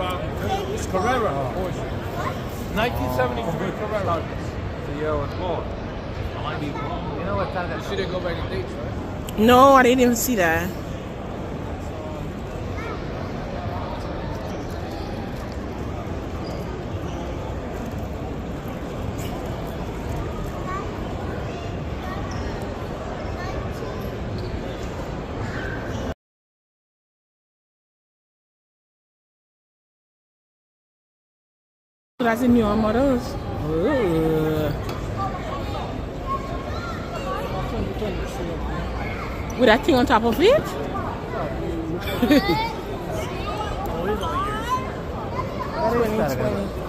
Rob. It's Carrera Porsche. 1973 Carrera. The year I was born. You know what time You see they go back in dates, right? No, I didn't even see that. Newer models. Ooh. With that thing on top of it? Twenty twenty.